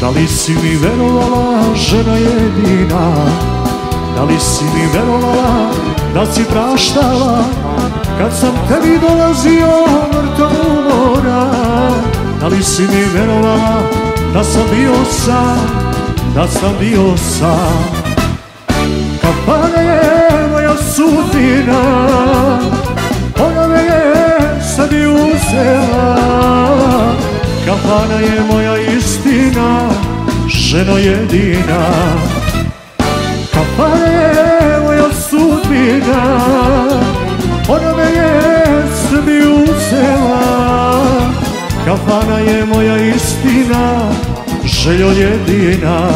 Da li si mi verovala, žena jedina? Da li si mi verovala, da si praštala? Kad sam tebi dolazio vrtom umora. Da li si mi verovala, da sam bio sam? Da sam bio sam. Kafana je moja sudbina. Ona me je sebi uzela Kafana je moja istina Ženo jedina. Kafana je moja sudbina Ona me je sebi uzela. Kafana je moja istina Željo jedina